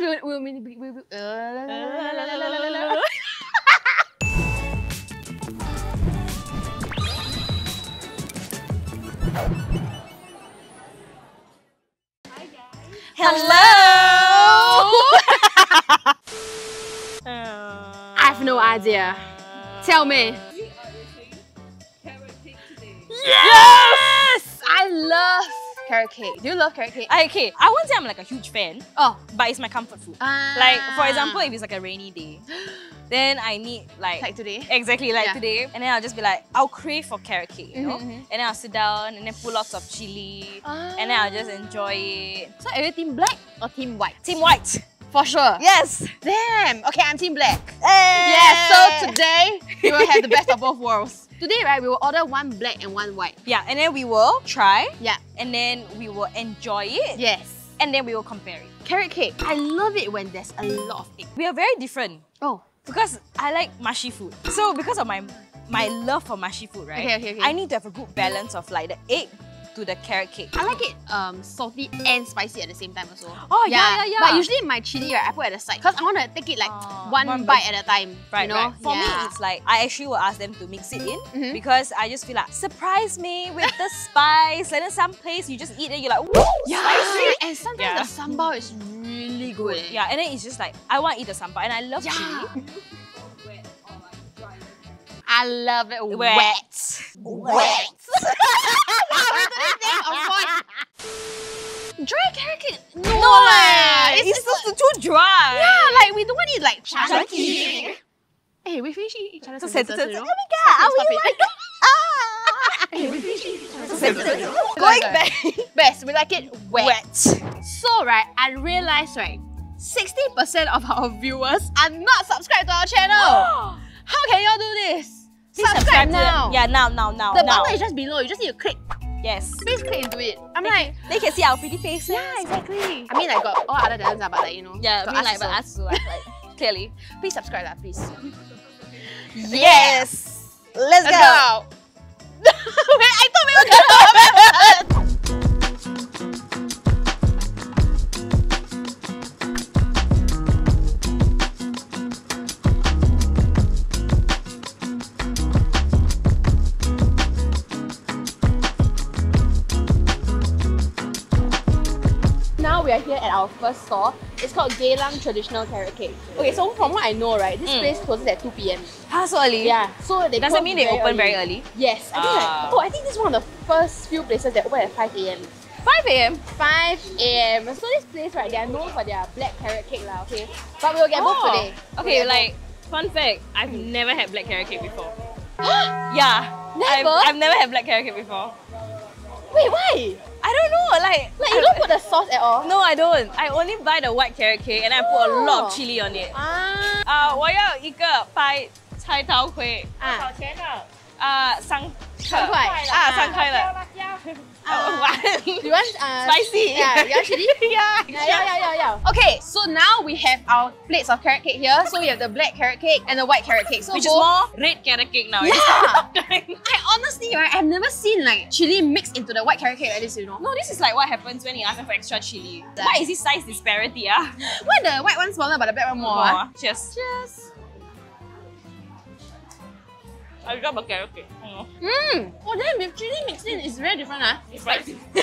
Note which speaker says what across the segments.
Speaker 1: we we we, we, we, we uh,
Speaker 2: Hello.
Speaker 1: I have no idea. Tell me. Yes! I love carrot cake. Do you love carrot cake?
Speaker 2: I, okay, I won't say I'm like a huge fan,
Speaker 1: Oh.
Speaker 2: but it's my comfort food.
Speaker 1: Ah.
Speaker 2: Like for example, if it's like a rainy day, then I need like
Speaker 1: like today.
Speaker 2: Exactly like
Speaker 1: Yeah.
Speaker 2: today, and then I'll just be like, I'll crave for carrot cake, you know,
Speaker 1: Mhm, mhm.
Speaker 2: and then I'll sit down and then put lots of chili, and then I'll just enjoy it.
Speaker 1: So are you team black or team white?
Speaker 2: Team white,
Speaker 1: For sure.
Speaker 2: yes.
Speaker 1: Damn. Okay, I'm team black.
Speaker 2: Hey.
Speaker 1: Yeah, so today we will have the best of both worlds. Today, right, we will order one black and one white.
Speaker 2: yeah, and then we will try,
Speaker 1: Yeah.
Speaker 2: and then we will enjoy it,
Speaker 1: Yes.
Speaker 2: and then we will compare it.
Speaker 1: Carrot cake. I love it when there's a lot of egg.
Speaker 2: We are very different
Speaker 1: Oh.
Speaker 2: because I like mushy food. So because of my my love for mushy food, right?
Speaker 1: Okay, okay, okay.
Speaker 2: I need to have a good balance of like the egg to the carrot cake.
Speaker 1: I like it um salty and spicy at the same time also.
Speaker 2: Oh, yeah, yeah, yeah.
Speaker 1: But usually my chili right, I put at the side because I want to take it like
Speaker 2: Oh,
Speaker 1: one,
Speaker 2: one
Speaker 1: bite at a time.
Speaker 2: Right,
Speaker 1: you know?
Speaker 2: right. For me, it's like I actually will ask them to mix it in
Speaker 1: Mhm.
Speaker 2: because I just feel like surprise me with the spice. And then some place you just eat it, you're like, whoa,
Speaker 1: yeah.
Speaker 2: spicy.
Speaker 1: And sometimes
Speaker 2: Yeah.
Speaker 1: the sambal is really good.
Speaker 2: Yeah, and then it's just like I want to eat the sambal, and I love
Speaker 1: Yeah.
Speaker 2: chili.
Speaker 1: I love it wet.
Speaker 2: Wet.
Speaker 1: Wet. Dry carrot cake? No,
Speaker 2: No,
Speaker 1: lah,
Speaker 2: it's,
Speaker 1: It's,
Speaker 2: it's, just too dry.
Speaker 1: yeah, like we don't want it like chunky. Hey, we finish each other's
Speaker 2: So
Speaker 1: sentences,
Speaker 2: sensitive.
Speaker 1: you
Speaker 2: Oh my god, I
Speaker 1: Stop
Speaker 2: will like Ah.
Speaker 1: Hey, we finish each other's sentences.
Speaker 2: Going back.
Speaker 1: Best, we like it wet.
Speaker 2: Wet.
Speaker 1: So right, I realized right, 60% of our viewers are not subscribed to our channel. How can y'all do this?
Speaker 2: Please
Speaker 1: subscribe,
Speaker 2: to
Speaker 1: now.
Speaker 2: Yeah, now, now, now,
Speaker 1: The
Speaker 2: now.
Speaker 1: button is just below. You just need to click.
Speaker 2: Yes.
Speaker 1: Please click into it. I'm like,
Speaker 2: They can see our pretty faces.
Speaker 1: yeah, exactly. I mean, I got all other talents, but like you know.
Speaker 2: Yeah, I mean, like,
Speaker 1: us
Speaker 2: but us, too, like, like, clearly.
Speaker 1: Please subscribe, lah, please.
Speaker 2: Yes. Let's,
Speaker 1: Let's
Speaker 2: go.
Speaker 1: go. Wait, I thought we were gonna. First store. It's called Geylang Traditional Carrot Cake. Okay, so from what I know, right, this
Speaker 2: Mm.
Speaker 1: place closes at 2 p.m.
Speaker 2: How so early?
Speaker 1: Yeah, so they
Speaker 2: Does that mean they open very early?
Speaker 1: Yes, I think
Speaker 2: Ah.
Speaker 1: like, oh, I think this is one of the first few places that open at 5 a.m.
Speaker 2: 5 a.m.
Speaker 1: 5 a.m. So this place, right, they are known for their black carrot cake, lah. Okay, but we will get both today. We'll
Speaker 2: Oh. Okay, like, fun fact, I've never had black carrot cake before. yeah.
Speaker 1: Never?
Speaker 2: I've, I've never had black carrot cake before.
Speaker 1: both. Wait, why?
Speaker 2: I don't know, like...
Speaker 1: Like you don't put the sauce at all.
Speaker 2: No, I don't. I only buy the white carrot cake and I put a lot
Speaker 1: Oh.
Speaker 2: of chili on it.
Speaker 1: 啊
Speaker 2: 啊，我要一个白菜头粿，
Speaker 1: 啊
Speaker 2: 啊，三
Speaker 1: 三块
Speaker 2: 啊，三块了。
Speaker 1: 啊
Speaker 2: one
Speaker 1: You want uh,
Speaker 2: spicy.
Speaker 1: Yeah, you want chili?
Speaker 2: yeah.
Speaker 1: Yeah, yeah, yeah, yeah, yeah. Okay, so now we have our plates of carrot cake here. So we have the black carrot cake and the white carrot cake. So
Speaker 2: Which is more red carrot cake now.
Speaker 1: Yeah. I honestly, right, I've never seen like chili mixed into the white carrot cake like this, you know.
Speaker 2: no, this is like what happens when you ask for extra chili. Why is this size disparity? Ah,
Speaker 1: Why the white one smaller but the black one more? ah?
Speaker 2: More. Cheers.
Speaker 1: Cheers.
Speaker 2: I got a carrot cake. Oh,
Speaker 1: Mmm. Oh, then with chili mixed in, it's very different, ah.
Speaker 2: it's spicy.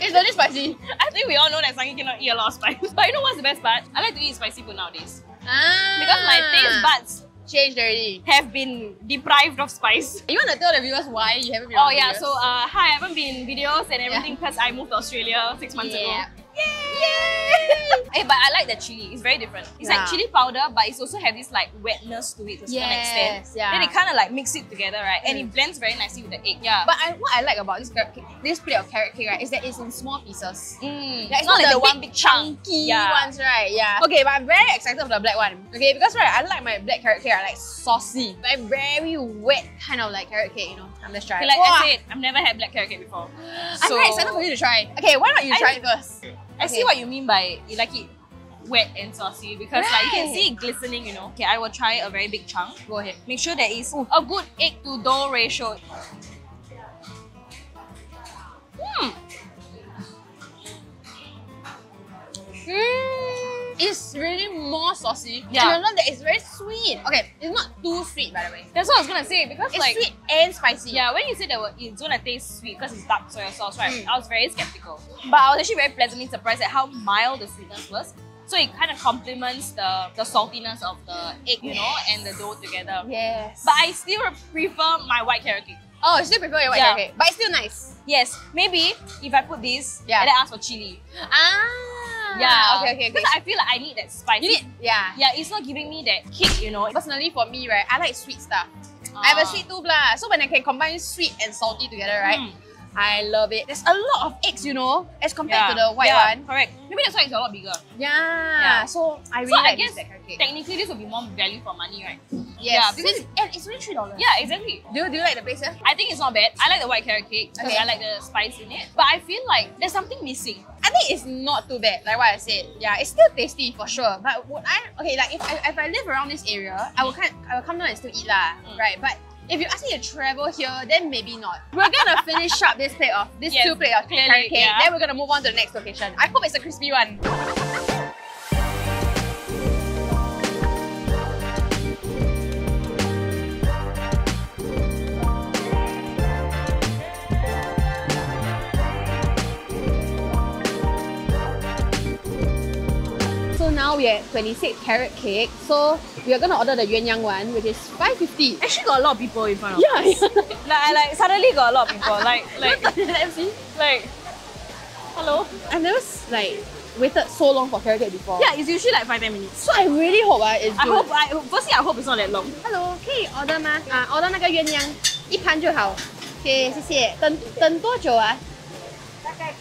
Speaker 1: It's very spicy.
Speaker 2: I think we all know that Sangee cannot eat a lot of spice. But you know what's the best part? I like to eat spicy food nowadays.
Speaker 1: Ah.
Speaker 2: Because my taste buds
Speaker 1: changed already.
Speaker 2: have been deprived of spice.
Speaker 1: You want to tell the viewers why you haven't been
Speaker 2: Oh yeah,
Speaker 1: videos?
Speaker 2: so uh, hi, I haven't been in videos and everything because I moved to Australia six months
Speaker 1: Yeah.
Speaker 2: ago. Yay! hey, but I like the chili. It's very different. It's
Speaker 1: Yeah.
Speaker 2: like chili powder, but it's also have this like wetness to it to some extent.
Speaker 1: Yes, yeah.
Speaker 2: Then they kind of like mix it together, right? And
Speaker 1: Mm.
Speaker 2: it blends very nicely with the egg. Yeah.
Speaker 1: But I, what I like about this carrot cake, this plate of carrot cake, right, is that it's in small pieces.
Speaker 2: Mm,
Speaker 1: Yeah, it's
Speaker 2: not,
Speaker 1: not,
Speaker 2: like
Speaker 1: the
Speaker 2: the one big chunk.
Speaker 1: chunky
Speaker 2: Yeah.
Speaker 1: ones, right? Yeah. Okay, but I'm very excited for the black one. Okay, because right, I like my black carrot cake, I like saucy, like very wet kind of like carrot cake. You know, I'm just try.
Speaker 2: Okay, like
Speaker 1: Wah!
Speaker 2: I said, I've never had black carrot cake before.
Speaker 1: I'm very excited for you to try. Okay, why not you
Speaker 2: I-
Speaker 1: try it first?
Speaker 2: I see what you mean by you like it wet and saucy because like you can see it glistening, you know. Okay, I will try a very big chunk.
Speaker 1: Go ahead.
Speaker 2: Make sure there is a good egg to dough ratio. Hmm.
Speaker 1: Mm. It's really more saucy.
Speaker 2: Yeah.
Speaker 1: And I love that it's very sweet. Okay, it's not too sweet by the way.
Speaker 2: That's what I was gonna say because
Speaker 1: It's
Speaker 2: like
Speaker 1: sweet and spicy.
Speaker 2: yeah, when you said that it's gonna taste sweet because it's dark soy sauce, right?
Speaker 1: Mm.
Speaker 2: I was very skeptical, but I was actually very pleasantly surprised at how mild the sweetness was. So it kind of complements the the saltiness of the egg, you know, and the dough together.
Speaker 1: Yes.
Speaker 2: But I still prefer my white carrot cake.
Speaker 1: oh, you still prefer your white
Speaker 2: Yeah.
Speaker 1: carrot cake, but it's still nice.
Speaker 2: Yes, maybe if I put this
Speaker 1: Yeah.
Speaker 2: and then ask for chili.
Speaker 1: Ah.
Speaker 2: Yeah.
Speaker 1: Okay, okay, okay.
Speaker 2: Because I feel like I need that spice.
Speaker 1: You need, yeah.
Speaker 2: yeah, it's not giving me that kick, you know.
Speaker 1: Personally, for me, right, I like sweet stuff. I have a
Speaker 2: Ah.
Speaker 1: sweet tooth lah. So when I can combine sweet and salty together, right,
Speaker 2: Mm.
Speaker 1: I love it. There's a lot of eggs, you know, as compared
Speaker 2: Yeah.
Speaker 1: to the white
Speaker 2: yeah,
Speaker 1: one.
Speaker 2: Correct. Maybe that's why it's a lot bigger.
Speaker 1: Yeah.
Speaker 2: Yeah.
Speaker 1: So I really
Speaker 2: So I
Speaker 1: like
Speaker 2: guess
Speaker 1: this.
Speaker 2: Technically, this would be more value for money, right?
Speaker 1: Yes.
Speaker 2: yeah,
Speaker 1: because and it's only three dollars.
Speaker 2: Yeah, exactly.
Speaker 1: Do, you, do you like the place? Yeah?
Speaker 2: I think it's not bad. I like the white carrot cake because
Speaker 1: Okay.
Speaker 2: I like the spice in it. But I feel like there's something missing.
Speaker 1: I think it's not too bad, like what I said. Yeah, it's still tasty for sure. But would I okay, like if I, if I live around this area, I will kind I will come down and still eat lah,
Speaker 2: Mm.
Speaker 1: right? But if you ask me to travel here, then maybe not. We're gonna finish up this plate of this
Speaker 2: Yes,
Speaker 1: two plate of
Speaker 2: clearly,
Speaker 1: carrot cake.
Speaker 2: yeah.
Speaker 1: Then we're gonna move on to the next location. I hope it's a crispy one. So now we're at 26 carrot cake. So we are gonna order the yuan yang one, which is 550.
Speaker 2: Actually, got a lot of people in front of
Speaker 1: Yeah,
Speaker 2: us. Like, I like suddenly got a lot of people. Like, like,
Speaker 1: Let me see.
Speaker 2: like. Hello.
Speaker 1: I've never s- like waited so long for carrot cake before.
Speaker 2: Yeah, it's usually like five ten minutes.
Speaker 1: So I really hope ah, it's
Speaker 2: I
Speaker 1: good.
Speaker 2: hope. I firstly, I hope it's not that long.
Speaker 1: Hello，可以 order 吗？啊，order 那个鸳鸯一盘就好。OK，谢谢。等等多久啊？大概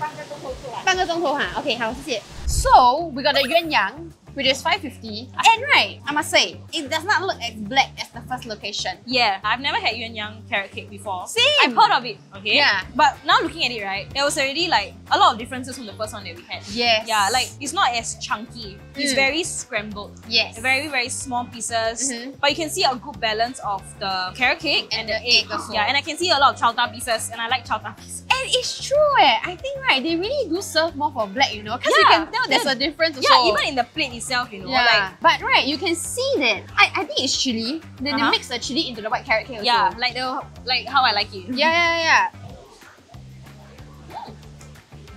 Speaker 1: 半个钟头出来。半个钟头哈。OK，好，谢谢。 So we got the 鸳鸯, which is 550. And right, I must say, it does not look as black as the first location.
Speaker 2: Yeah, I've never had yuan yang carrot cake before.
Speaker 1: Same.
Speaker 2: I've heard of it. Okay.
Speaker 1: Yeah.
Speaker 2: But now looking at it, right, there was already like a lot of differences from the first one that we had.
Speaker 1: Yes.
Speaker 2: Yeah, like it's not as chunky. It's
Speaker 1: Mm.
Speaker 2: very scrambled.
Speaker 1: yes.
Speaker 2: Very very small pieces,
Speaker 1: Mhm.
Speaker 2: but you can see a good balance of the carrot cake
Speaker 1: And the egg also.
Speaker 2: Yeah, and I can see a lot of chowta pieces, and I like chowta pieces.
Speaker 1: And it's true eh. I think right, they really do serve more for black, you know, because you can tell there's a difference also.
Speaker 2: Yeah, even in the plate itself, you know,
Speaker 1: Yeah,
Speaker 2: like
Speaker 1: but right, you can see that. I, I think it's chili. Then
Speaker 2: Uh-huh.
Speaker 1: they mix the chili into the white carrot cake also.
Speaker 2: yeah, like the like how I like it.
Speaker 1: yeah, yeah, yeah.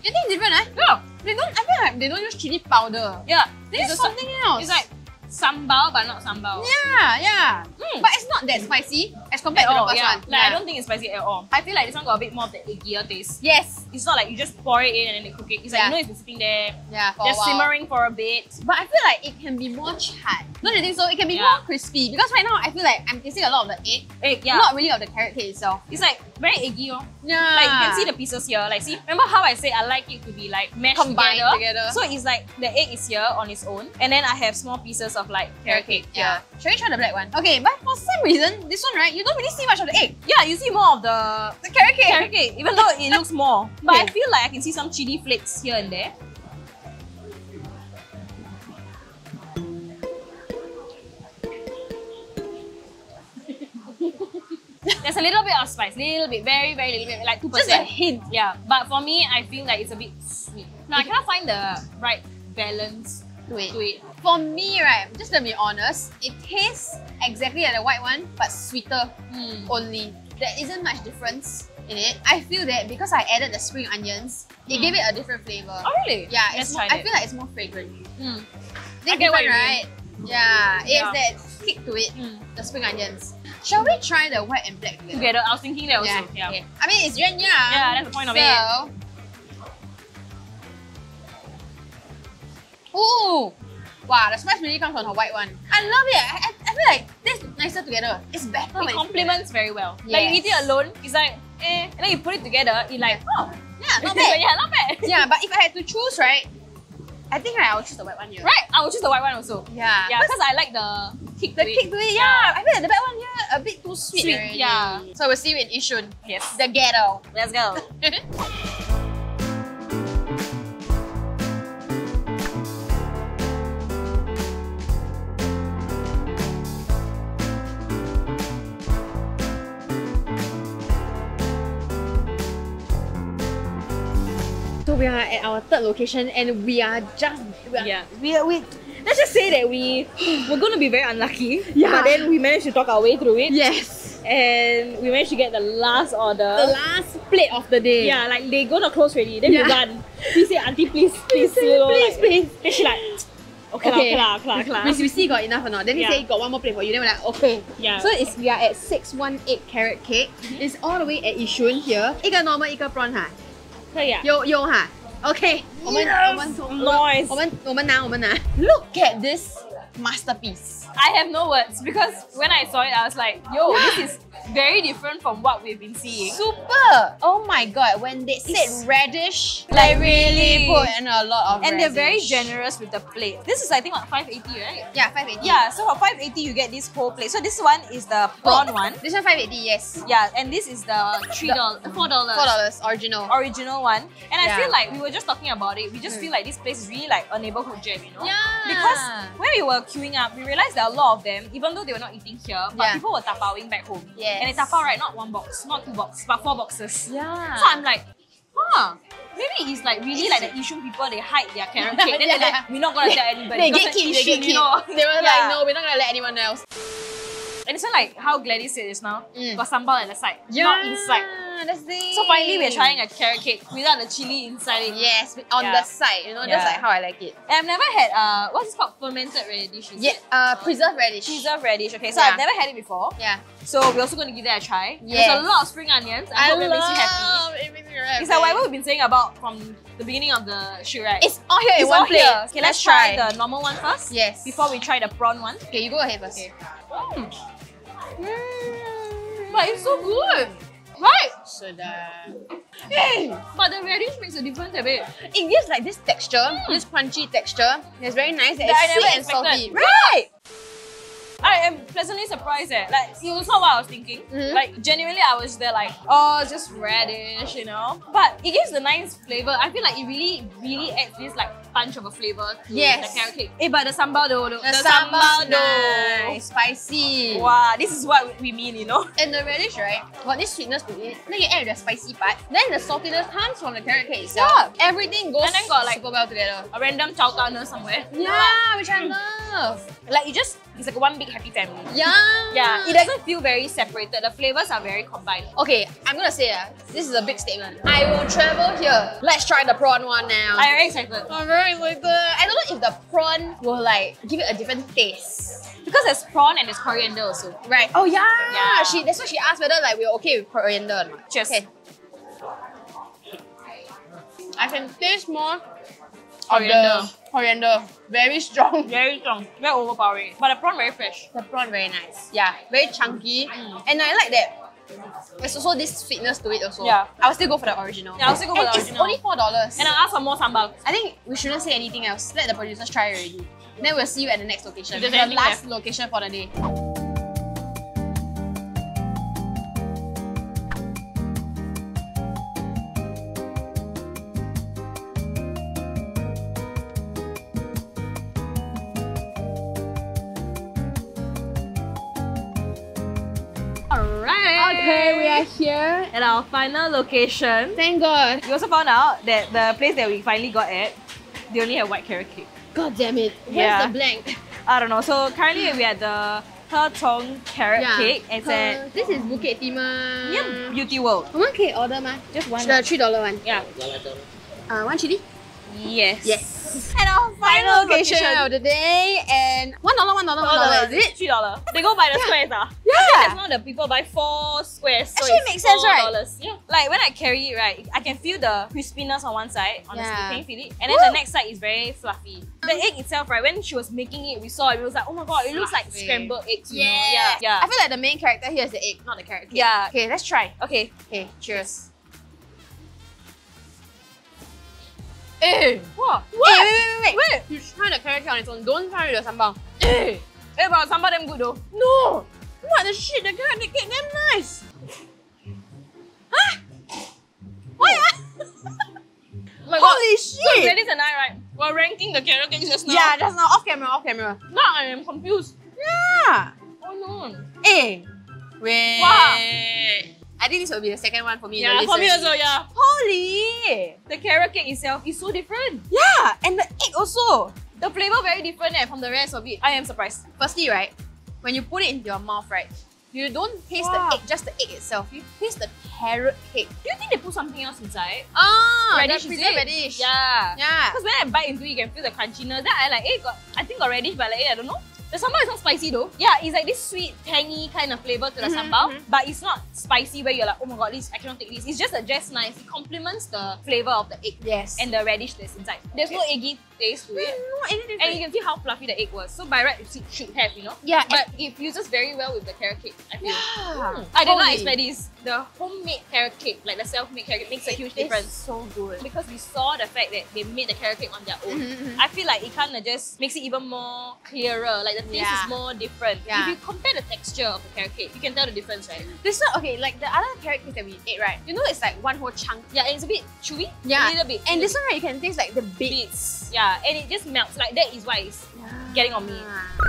Speaker 1: You think it's different, eh?
Speaker 2: Yeah,
Speaker 1: They don't. I feel like they don't use chili powder.
Speaker 2: yeah.
Speaker 1: Use
Speaker 2: a-
Speaker 1: something else.
Speaker 2: It's like sambal, but not sambal.
Speaker 1: yeah, yeah.
Speaker 2: Mm.
Speaker 1: But it's not that spicy as compared
Speaker 2: At
Speaker 1: to
Speaker 2: all,
Speaker 1: the first
Speaker 2: yeah.
Speaker 1: one.
Speaker 2: Like I don't think it's spicy at all. I feel like this one got a bit more of the eggier taste.
Speaker 1: Yes.
Speaker 2: It's not like you just pour it in and then cook it. It's like
Speaker 1: Yeah.
Speaker 2: you know it's been sitting there,
Speaker 1: Yeah. For a
Speaker 2: just simmering for a bit.
Speaker 1: But I feel like it can be more charred. Don't you think so? It can be
Speaker 2: Yeah.
Speaker 1: more crispy because right now I feel like I'm tasting a lot of the egg,
Speaker 2: Egg, yeah.
Speaker 1: not really of the carrot cake itself.
Speaker 2: it's like very eggy, oh.
Speaker 1: Yeah.
Speaker 2: Like you can see the pieces here. Like see, remember how I say I like it to be like mashed
Speaker 1: Combined together.
Speaker 2: So it's like the egg is here on its own, and then I have small pieces of like carrot cake.
Speaker 1: Yeah. Shall we try the black one? Okay, but for some reason, this one right, you don't really see much of the egg.
Speaker 2: Yeah, you see more of the
Speaker 1: The carrot cake.
Speaker 2: carrot cake, even though it looks more. But I feel like I can see some chili flakes here and there. There's a little bit of spice, little bit, very, very little bit, like 2%.
Speaker 1: Just a hint.
Speaker 2: Yeah, but for me, I feel like it's a bit sweet. No, I cannot find the right balance
Speaker 1: Wait.
Speaker 2: to it.
Speaker 1: For me, right, just to be honest, it tastes exactly like the white one, but sweeter
Speaker 2: Mm.
Speaker 1: only. There isn't much difference in it. I feel that because I added the spring onions, it
Speaker 2: Mm.
Speaker 1: gave it a different flavor.
Speaker 2: Oh, really?
Speaker 1: Yeah, it's more, I feel like it's more fragrant.
Speaker 2: Mm. I get what you mean.
Speaker 1: right? Yeah, it's
Speaker 2: Yeah.
Speaker 1: that kick to it,
Speaker 2: Mm.
Speaker 1: the spring onions. Shall we try the white and black together?
Speaker 2: Together, I was thinking that also. Yeah.
Speaker 1: okay. I mean, it's yuan yang.
Speaker 2: Yeah, that's the point of it.
Speaker 1: Ooh! Wow, the spice really comes from the white one. I love it. I, I, I feel like this nicer together. It's better
Speaker 2: It complements very well. Like you eat it alone, it's like eh, and then you put it together, it's like oh.
Speaker 1: Yeah, not bad.
Speaker 2: yeah, not bad.
Speaker 1: yeah, but if I had to choose, right, I think right, I would choose the white one here.
Speaker 2: Right, I would choose the white one also.
Speaker 1: Yeah.
Speaker 2: Yeah, because I like the kick
Speaker 1: The
Speaker 2: to it.
Speaker 1: kick to it, yeah. I feel like the black one here a bit too sweet,
Speaker 2: Sweet,
Speaker 1: already.
Speaker 2: yeah.
Speaker 1: So we'll see you in Yishun.
Speaker 2: Yes.
Speaker 1: The ghetto.
Speaker 2: Let's go.
Speaker 1: are at our third location and we are just we are,
Speaker 2: Yeah, we we let's just say that we we're gonna be very unlucky.
Speaker 1: Yeah.
Speaker 2: But then we managed to talk our way through it,
Speaker 1: Yes.
Speaker 2: and we managed to get the last order.
Speaker 1: The last plate of the day.
Speaker 2: yeah, like they gonna close already. Then
Speaker 1: Yeah.
Speaker 2: we run. We say, Auntie, please, please,
Speaker 1: Please,
Speaker 2: you know,
Speaker 1: please,
Speaker 2: like-
Speaker 1: please.
Speaker 2: Then she like, okay,
Speaker 1: Okay.
Speaker 2: okay, lah, okay, lah, okay, lah.
Speaker 1: We, we see got enough or not. Then we
Speaker 2: Yeah.
Speaker 1: say got one more plate for you. Then we're like, okay.
Speaker 2: Yeah.
Speaker 1: So it's we are at 618 carrot cake. It's all the way at Yishun here. 一个 normal 一个 prawn 哈。
Speaker 2: 可以啊。
Speaker 1: 有有哈。OK，我们
Speaker 2: Yes!
Speaker 1: 我们我们
Speaker 2: Nice.
Speaker 1: 我们我们拿我们拿。Look at this masterpiece.
Speaker 2: I have no words because when I saw it, I was like, yo, this is very different from what we've been seeing.
Speaker 1: Super! Oh my god, when they said
Speaker 2: It's-
Speaker 1: radish,
Speaker 2: Like,
Speaker 1: really put in a lot of
Speaker 2: And they're very generous with the plate. This is, I think, what, 580, right?
Speaker 1: Yeah, 580.
Speaker 2: Yeah, so for 580, you get this whole plate. So this one is the prawn
Speaker 1: Oh,
Speaker 2: one.
Speaker 1: This one 580, yes.
Speaker 2: Yeah, and this is the three dollars, four dollars,
Speaker 1: Four dollars original.
Speaker 2: original one. And I feel like we were just talking about it. We just
Speaker 1: Mm.
Speaker 2: feel like this place is really like a neighborhood gem, you know?
Speaker 1: Yeah.
Speaker 2: Because when we were queuing up, we realized that a lot of them, even though they were not eating here, but
Speaker 1: Yeah.
Speaker 2: people were tapawing back home.
Speaker 1: Yes.
Speaker 2: And they tapao right, not one box, not two boxes, but four boxes.
Speaker 1: Yeah.
Speaker 2: So I'm like, huh. Maybe it's like really like the Yishun people, they hide their carrot cake. Then they're like, we're not gonna tell anybody.
Speaker 1: they
Speaker 2: because
Speaker 1: gatekeep, they
Speaker 2: it's Yishun,
Speaker 1: gatekeep.
Speaker 2: you know?
Speaker 1: They were
Speaker 2: Yeah.
Speaker 1: like, no, we're not gonna let anyone else.
Speaker 2: And it's not like how Gladys said just now,
Speaker 1: Mm.
Speaker 2: got sambal at the side, not inside.
Speaker 1: The
Speaker 2: So finally we're trying a carrot cake without the chili inside it.
Speaker 1: Yes, on
Speaker 2: Yeah.
Speaker 1: the side, you know, just like how I like it.
Speaker 2: And I've never had uh what's it called? Fermented radish. Is
Speaker 1: Yeah, uh, preserved radish.
Speaker 2: Preserved radish. Okay, so
Speaker 1: Yeah.
Speaker 2: I've never had it before.
Speaker 1: Yeah.
Speaker 2: So we're also gonna give that a try.
Speaker 1: Yes.
Speaker 2: There's a lot of spring onions. I, hope it makes you happy.
Speaker 1: It makes me happy.
Speaker 2: It's like whatever we've been saying about from the beginning of the shoot, right?
Speaker 1: It's all here in
Speaker 2: It's
Speaker 1: one plate.
Speaker 2: here. Okay, let's, try. the normal one first.
Speaker 1: Yes.
Speaker 2: Before we try the prawn one.
Speaker 1: Okay, you go ahead first.
Speaker 2: Okay. Mm. But it's so good. Right?
Speaker 1: Sedap.
Speaker 2: Hey, but the radish makes a difference a bit.
Speaker 1: It gives like this texture, this crunchy texture. It's very nice.
Speaker 2: That
Speaker 1: It's sweet and salty.
Speaker 2: Right. I am pleasantly surprised eh. Like it was not what I was thinking.
Speaker 1: Mhm.
Speaker 2: Like genuinely I was there like, oh just radish, you know. But it gives a nice flavour. I feel like it really, really adds this like punch of a flavour to
Speaker 1: Yes.
Speaker 2: the carrot cake. Eh, but the sambal though, the,
Speaker 1: The,
Speaker 2: the
Speaker 1: sambal
Speaker 2: though.
Speaker 1: nice, spicy.
Speaker 2: Wow, this is what we mean, you know.
Speaker 1: And the radish, right, got this sweetness to it. Then you add the spicy part. Then the saltiness comes from the carrot cake itself. Everything goes
Speaker 2: And then got, like,
Speaker 1: super well together.
Speaker 2: A random chow tana somewhere.
Speaker 1: Yeah, which I love.
Speaker 2: Like you just it's like one big happy family.
Speaker 1: Yeah.
Speaker 2: Yeah, it doesn't feel very separated. The flavors are very combined.
Speaker 1: Okay, I'm gonna say uh, this is a big statement. I will travel here. Let's try the prawn one now.
Speaker 2: I'm very excited.
Speaker 1: I'm very excited. I don't know if the prawn will like give it a different taste.
Speaker 2: Because there's prawn and there's coriander also.
Speaker 1: Right. Oh yeah.
Speaker 2: Yeah.
Speaker 1: She that's why she asked whether like we're okay with coriander or not.
Speaker 2: Cheers.
Speaker 1: Okay. I can taste more of
Speaker 2: Coriander.
Speaker 1: Very strong.
Speaker 2: Very strong. Very overpowering. But the prawn very fresh.
Speaker 1: The prawn very nice. Yeah, very chunky. Mm. And I like that. There's also this sweetness to it also.
Speaker 2: Yeah.
Speaker 1: I'll still go for the original.
Speaker 2: Yeah, I'll still go for
Speaker 1: and
Speaker 2: the
Speaker 1: it's
Speaker 2: original.
Speaker 1: only four dollars.
Speaker 2: And I'll ask for more sambal.
Speaker 1: I think we shouldn't say anything else. Let the producers try already. Then we'll see you at the next location. The last location for the day. Okay, we are here
Speaker 2: at our final location.
Speaker 1: Thank God.
Speaker 2: We also found out that the place that we finally got at, they only have white carrot cake.
Speaker 1: God damn it. Where's
Speaker 2: yeah.
Speaker 1: the blank?
Speaker 2: I don't know. So currently we are at the He Zhong carrot yeah. cake. It's at
Speaker 1: this is Bukit Timah.
Speaker 2: Yeah, Beauty World.
Speaker 1: One can order ma?
Speaker 2: Just one.
Speaker 1: The three dollar one.
Speaker 2: Yeah.
Speaker 1: Uh, one chili.
Speaker 2: Yes.
Speaker 1: Yes. And our final location
Speaker 2: location.
Speaker 1: of the day and one dollar, one dollar, one dollar. Is it?
Speaker 2: Three dollar. They go by the squares ah.
Speaker 1: Yeah.
Speaker 2: That's not the people buy four squares. So
Speaker 1: Actually, it makes sense, right?
Speaker 2: $4. Yeah. Like when I carry it, right, I can feel the crispiness on one side, honestly.
Speaker 1: Yeah.
Speaker 2: Can you feel it? And then the next side is very fluffy. The egg itself, right, when she was making it, we saw it, we was like, oh my god, it looks like scrambled eggs, know? Yeah. Yeah.
Speaker 1: I feel like the main character here is the egg, not the carrot cake.
Speaker 2: Yeah.
Speaker 1: Okay, let's try.
Speaker 2: Okay.
Speaker 1: Okay, cheers. Eh,
Speaker 2: What?
Speaker 1: What? Wait, wait, wait,
Speaker 2: Wait.
Speaker 1: You try the carrot cake on its own. Don't try the sambal.
Speaker 2: Eh. Eh, but sambal damn good though.
Speaker 1: No. What the shit? The carrot cake damn nice. Huh? Why? ah?
Speaker 2: Oh my
Speaker 1: Holy
Speaker 2: So
Speaker 1: shit!
Speaker 2: Gladys and I, right, we're ranking the carrot cakes just now.
Speaker 1: Yeah, just now off camera, off camera.
Speaker 2: Now I am confused.
Speaker 1: Yeah.
Speaker 2: Oh no.
Speaker 1: Eh. Wait.
Speaker 2: Wow.
Speaker 1: I think this will be the second one for me.
Speaker 2: Yeah, for me also, yeah. Holy! The carrot cake itself is so different.
Speaker 1: Yeah, and the egg also.
Speaker 2: The flavor very different eh, from the rest of it. I am surprised.
Speaker 1: Firstly, right, when you put it into your mouth, right, you don't taste
Speaker 2: Wow.
Speaker 1: the egg, just the egg itself. You taste the carrot cake.
Speaker 2: Do you think they put something else inside?
Speaker 1: Ah,
Speaker 2: radish,
Speaker 1: the
Speaker 2: is it?
Speaker 1: radish.
Speaker 2: Yeah.
Speaker 1: Yeah.
Speaker 2: Because when I bite into it, you can feel the crunchiness. Then I like, eh, got, I think got radish, but like, eh, I don't know. The sambal is not spicy though. Yeah, it's like this sweet, tangy kind of flavor to the
Speaker 1: Mhm,
Speaker 2: sambal,
Speaker 1: mhm.
Speaker 2: but it's not spicy where you're like, oh my god, this I cannot take this. It's just a just nice. It complements the flavor of the egg
Speaker 1: Yes.
Speaker 2: and the radish that's inside. There's no eggy taste to it.
Speaker 1: no, anything.
Speaker 2: And you can see how fluffy the egg was. So by right, it should have, you know.
Speaker 1: yeah,
Speaker 2: But it fuses very well with the carrot cake, I feel.
Speaker 1: yeah.
Speaker 2: Mm. I did not expect this. The homemade carrot cake, like the self-made carrot cake, makes a huge difference.
Speaker 1: So good.
Speaker 2: Because we saw the fact that they made the carrot cake on their own.
Speaker 1: Mhm, mhm.
Speaker 2: I feel like it kind of just makes it even more clearer. Like the taste
Speaker 1: Yeah.
Speaker 2: is more different.
Speaker 1: Yeah.
Speaker 2: If you compare the texture of the carrot cake, you can tell the difference, right?
Speaker 1: This one, okay, like the other carrot cakes that we ate, right? You know, it's like one whole chunk.
Speaker 2: Yeah, and it's a bit chewy.
Speaker 1: Yeah.
Speaker 2: A little bit.
Speaker 1: And
Speaker 2: chewy.
Speaker 1: this one, right, you can taste like the bits.
Speaker 2: Yeah, and it just melts. Like that is why it's getting on me.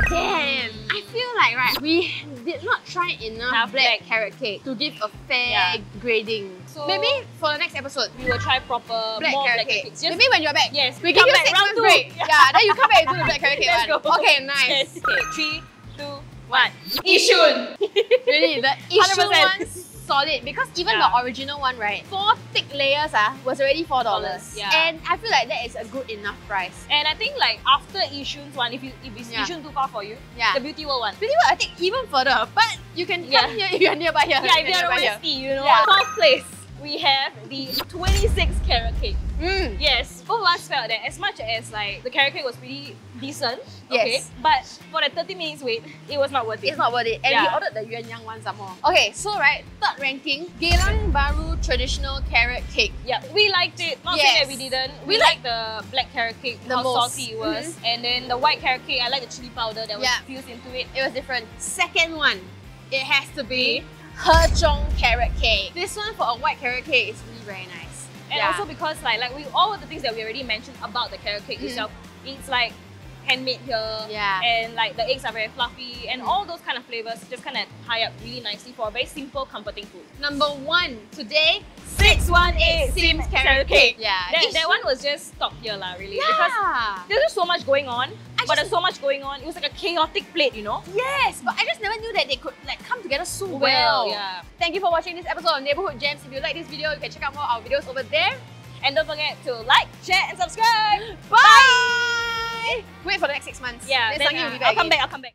Speaker 1: Damn, I feel like right, we did not try enough black
Speaker 2: black.
Speaker 1: carrot cake to give a fair
Speaker 2: Yeah.
Speaker 1: grading.
Speaker 2: So-
Speaker 1: maybe for the next episode,
Speaker 2: We will try proper
Speaker 1: black
Speaker 2: more
Speaker 1: carrot cake.
Speaker 2: Just
Speaker 1: Maybe when you're back,
Speaker 2: yes,
Speaker 1: we
Speaker 2: come
Speaker 1: give you
Speaker 2: back
Speaker 1: six
Speaker 2: round
Speaker 1: months
Speaker 2: two.
Speaker 1: break. Yeah. then you come back and do the black carrot cake
Speaker 2: Let's
Speaker 1: one.
Speaker 2: go.
Speaker 1: Okay, nice.
Speaker 2: Yes. Okay, three, two, one.
Speaker 1: Yishun. really, the Yishun
Speaker 2: 100%.
Speaker 1: one's solid because even
Speaker 2: Yeah.
Speaker 1: the original one, right, four thick layers ah was already four dollars.
Speaker 2: Yeah.
Speaker 1: And I feel like that is a good enough price.
Speaker 2: And I think like after Yishun's one, if you if it's
Speaker 1: Yeah.
Speaker 2: Yishun too far for you,
Speaker 1: Yeah.
Speaker 2: the Beauty World one.
Speaker 1: Pretty well, I think even further, but you can come
Speaker 2: Yeah.
Speaker 1: here if you're nearby here.
Speaker 2: Yeah, if
Speaker 1: you're nearby
Speaker 2: ski, you know.
Speaker 1: Yeah.
Speaker 2: Fourth place, we have the 26 carrot cake.
Speaker 1: Mm.
Speaker 2: Yes, both of us felt that as much as like the carrot cake was pretty decent, okay,
Speaker 1: Yes.
Speaker 2: but for the 30 minutes wait, it was not worth it.
Speaker 1: It's not worth it. And we
Speaker 2: Yeah.
Speaker 1: ordered the Yuan Yang one some more. Okay, so right, third ranking, Geylang Baru traditional carrot cake.
Speaker 2: Yeah, we liked it. Not saying that we didn't.
Speaker 1: We
Speaker 2: We, liked the black carrot cake,
Speaker 1: The
Speaker 2: how
Speaker 1: most.
Speaker 2: salty it was, and then the white carrot cake. I like the chili powder that was
Speaker 1: Yeah.
Speaker 2: fused into it.
Speaker 1: It was different. Second one, it has to be Hezhong carrot cake. This one for a white carrot cake is really very nice.
Speaker 2: And
Speaker 1: Yeah.
Speaker 2: also because like like we all of the things that we already mentioned about the carrot cake
Speaker 1: Mhm.
Speaker 2: itself, it's like handmade here.
Speaker 1: Yeah.
Speaker 2: And like the eggs are very fluffy and
Speaker 1: Mm.
Speaker 2: all those kind of flavors just kind of tie up really nicely for a very simple, comforting food.
Speaker 1: Number one today,
Speaker 2: 618
Speaker 1: Sims carrot cake. Yeah,
Speaker 2: That, that one was just top tier lah, really.
Speaker 1: Yeah.
Speaker 2: Because there's just so much going on.
Speaker 1: I
Speaker 2: but there's so much going on. It was like a chaotic plate, you know?
Speaker 1: Yes, but I just never knew that they could like come together so well.
Speaker 2: Well, yeah.
Speaker 1: Thank you for watching this episode of Neighborhood Gems. If you like this video, you can check out more of our videos over there.
Speaker 2: And don't forget to like, share, and subscribe.
Speaker 1: Bye! Wait for the next six months.
Speaker 2: Yeah,
Speaker 1: then
Speaker 2: then, uh, I'll come back. I'll come back.